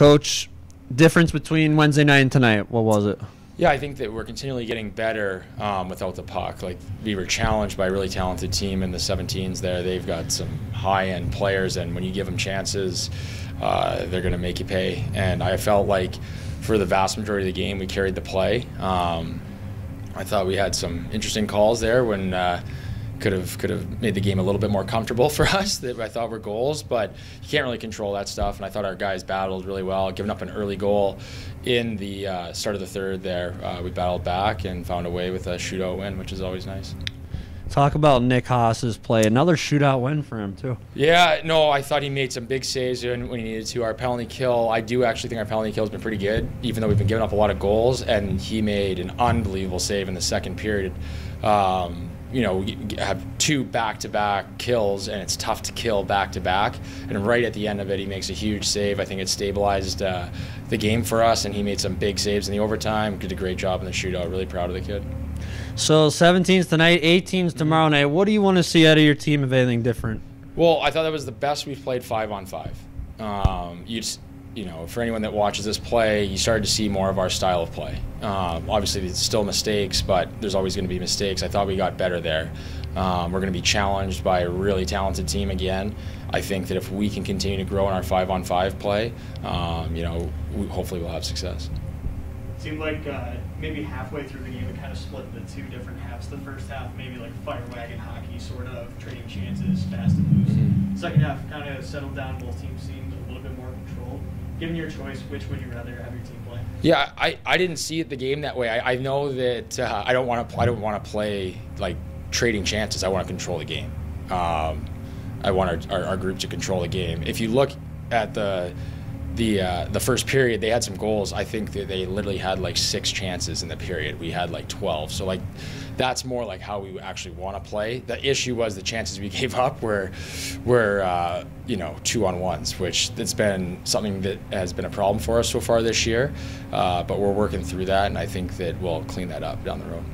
Coach, difference between Wednesday night and tonight, what was it? Yeah, I think that we're continually getting better um, without the puck. Like we were challenged by a really talented team in the 17s. There, they've got some high-end players, and when you give them chances, uh, they're going to make you pay. And I felt like for the vast majority of the game, we carried the play. Um, I thought we had some interesting calls there when. Uh, could have could have made the game a little bit more comfortable for us that I thought were goals, but you can't really control that stuff. And I thought our guys battled really well, giving up an early goal in the uh, start of the third. There, uh, we battled back and found a way with a shootout win, which is always nice. Talk about Nick Haas's play. Another shootout win for him too. Yeah, no, I thought he made some big saves when, when he needed to. Our penalty kill, I do actually think our penalty kill has been pretty good, even though we've been giving up a lot of goals. And he made an unbelievable save in the second period. Um, you know, have two back-to-back kills, and it's tough to kill back-to-back. And right at the end of it, he makes a huge save. I think it stabilized uh, the game for us, and he made some big saves in the overtime. Did a great job in the shootout. Really proud of the kid. So 17s tonight, 18s tomorrow night. What do you want to see out of your team, if anything different? Well, I thought that was the best we've played five on five. Um, you just you know, for anyone that watches this play, you started to see more of our style of play. Um, obviously, it's still mistakes, but there's always going to be mistakes. I thought we got better there. Um, we're going to be challenged by a really talented team again. I think that if we can continue to grow in our five-on-five play, um, you know, we, hopefully we'll have success. It seemed like uh, maybe halfway through the game, it kind of split into two different halves. The first half, maybe like fire wagon hockey, sort of trading chances, fast and loose. Mm-hmm. Second half, kind of settled down. Both teams seemed a little bit more controlled given your choice, which would you rather have your team play? Yeah, I, I didn't see it the game that way. I, I know that uh, I don't want to I don't want to play like trading chances. I want to control the game. Um, I want our, our, our, group to control the game. If you look at the the uh, the first period, they had some goals. I think that they literally had like six chances in the period. We had like twelve. So like that's more like how we actually want to play. The issue was the chances we gave up were were uh, you know two on ones, which it's been something that has been a problem for us so far this year. Uh, but we're working through that, and I think that we'll clean that up down the road.